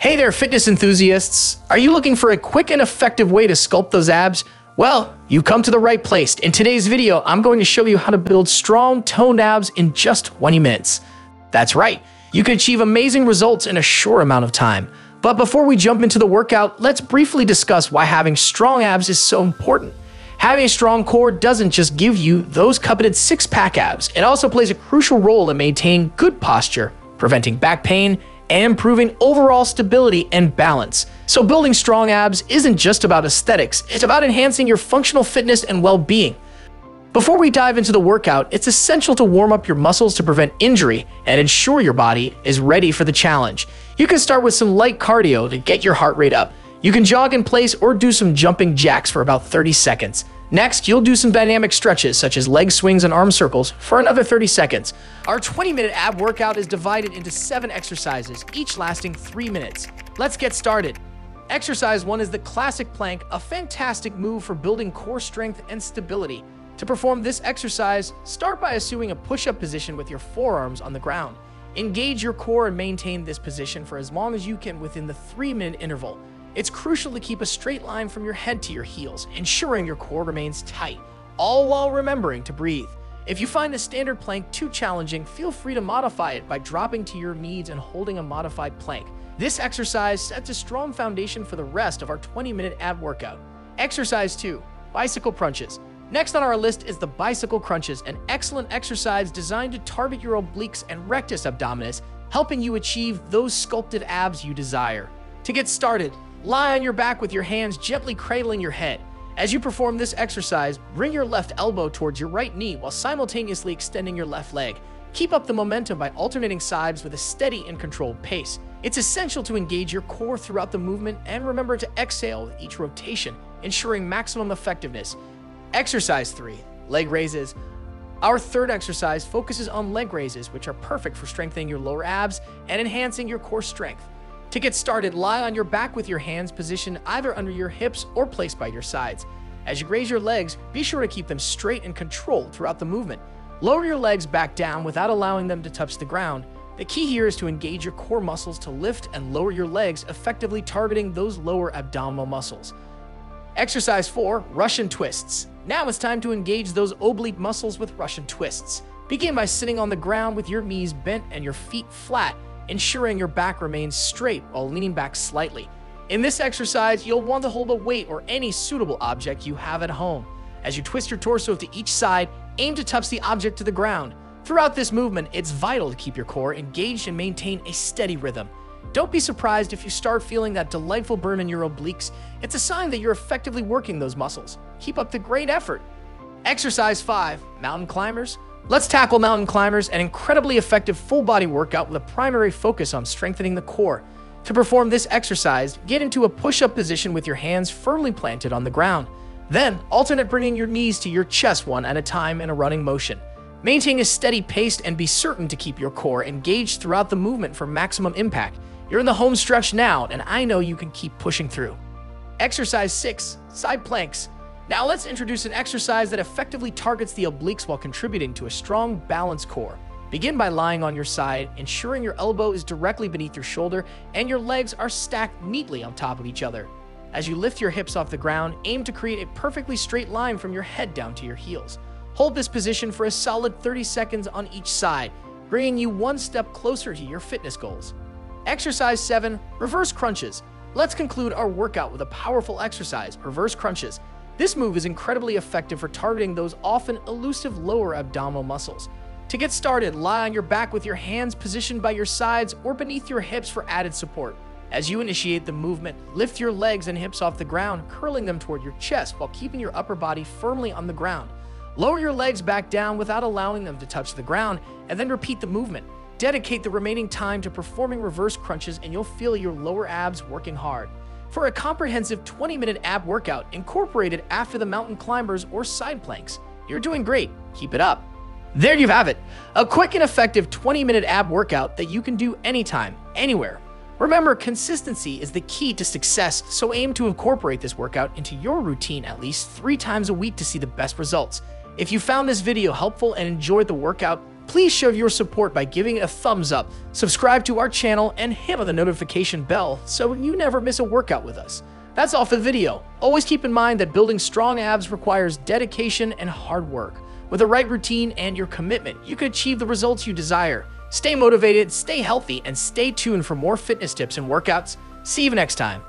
Hey there, fitness enthusiasts! Are you looking for a quick and effective way to sculpt those abs? Well, you come to the right place. In today's video, I'm going to show you how to build strong, toned abs in just 20 minutes. That's right, you can achieve amazing results in a short amount of time. But before we jump into the workout, let's briefly discuss why having strong abs is so important. Having a strong core doesn't just give you those coveted six-pack abs, it also plays a crucial role in maintaining good posture, preventing back pain, and improving overall stability and balance. So building strong abs isn't just about aesthetics, it's about enhancing your functional fitness and well-being. Before we dive into the workout, it's essential to warm up your muscles to prevent injury and ensure your body is ready for the challenge. You can start with some light cardio to get your heart rate up. You can jog in place or do some jumping jacks for about 30 seconds. Next, you'll do some dynamic stretches such as leg swings and arm circles for another 30 seconds. Our 20 minute ab workout is divided into seven exercises, each lasting three minutes. Let's get started. Exercise one is the classic plank, a fantastic move for building core strength and stability. To perform this exercise, start by assuming a push-up position with your forearms on the ground. Engage your core and maintain this position for as long as you can within the three minute interval. It's crucial to keep a straight line from your head to your heels, ensuring your core remains tight, all while remembering to breathe. If you find the standard plank too challenging, feel free to modify it by dropping to your knees and holding a modified plank. This exercise sets a strong foundation for the rest of our 20-minute ab workout. Exercise 2. Bicycle Crunches. Next on our list is the Bicycle Crunches, an excellent exercise designed to target your obliques and rectus abdominis, helping you achieve those sculpted abs you desire. To get started, Lie on your back with your hands gently cradling your head. As you perform this exercise, bring your left elbow towards your right knee while simultaneously extending your left leg. Keep up the momentum by alternating sides with a steady and controlled pace. It's essential to engage your core throughout the movement and remember to exhale with each rotation, ensuring maximum effectiveness. Exercise 3 Leg Raises. Our third exercise focuses on leg raises, which are perfect for strengthening your lower abs and enhancing your core strength. To get started, lie on your back with your hands positioned either under your hips or placed by your sides. As you raise your legs, be sure to keep them straight and controlled throughout the movement. Lower your legs back down without allowing them to touch the ground. The key here is to engage your core muscles to lift and lower your legs, effectively targeting those lower abdominal muscles. Exercise 4 Russian Twists. Now it's time to engage those oblique muscles with Russian twists. Begin by sitting on the ground with your knees bent and your feet flat ensuring your back remains straight while leaning back slightly. In this exercise, you'll want to hold a weight or any suitable object you have at home. As you twist your torso to each side, aim to touch the object to the ground. Throughout this movement, it's vital to keep your core engaged and maintain a steady rhythm. Don't be surprised if you start feeling that delightful burn in your obliques. It's a sign that you're effectively working those muscles. Keep up the great effort. Exercise 5 Mountain Climbers Let's tackle mountain climbers, an incredibly effective full body workout with a primary focus on strengthening the core. To perform this exercise, get into a push up position with your hands firmly planted on the ground. Then, alternate bringing your knees to your chest one at a time in a running motion. Maintain a steady pace and be certain to keep your core engaged throughout the movement for maximum impact. You're in the home stretch now, and I know you can keep pushing through. Exercise 6 Side Planks. Now let's introduce an exercise that effectively targets the obliques while contributing to a strong, balanced core. Begin by lying on your side, ensuring your elbow is directly beneath your shoulder and your legs are stacked neatly on top of each other. As you lift your hips off the ground, aim to create a perfectly straight line from your head down to your heels. Hold this position for a solid 30 seconds on each side, bringing you one step closer to your fitness goals. Exercise 7 Reverse Crunches. Let's conclude our workout with a powerful exercise, reverse crunches. This move is incredibly effective for targeting those often elusive lower abdominal muscles. To get started, lie on your back with your hands positioned by your sides or beneath your hips for added support. As you initiate the movement, lift your legs and hips off the ground, curling them toward your chest while keeping your upper body firmly on the ground. Lower your legs back down without allowing them to touch the ground, and then repeat the movement. Dedicate the remaining time to performing reverse crunches and you'll feel your lower abs working hard for a comprehensive 20 minute ab workout incorporated after the mountain climbers or side planks. You're doing great. Keep it up. There you have it a quick and effective 20 minute ab workout that you can do anytime, anywhere. Remember, consistency is the key to success, so aim to incorporate this workout into your routine at least three times a week to see the best results. If you found this video helpful and enjoyed the workout, Please show your support by giving a thumbs up, subscribe to our channel, and hit on the notification bell so you never miss a workout with us. That's all for the video. Always keep in mind that building strong abs requires dedication and hard work. With the right routine and your commitment, you can achieve the results you desire. Stay motivated, stay healthy, and stay tuned for more fitness tips and workouts. See you next time.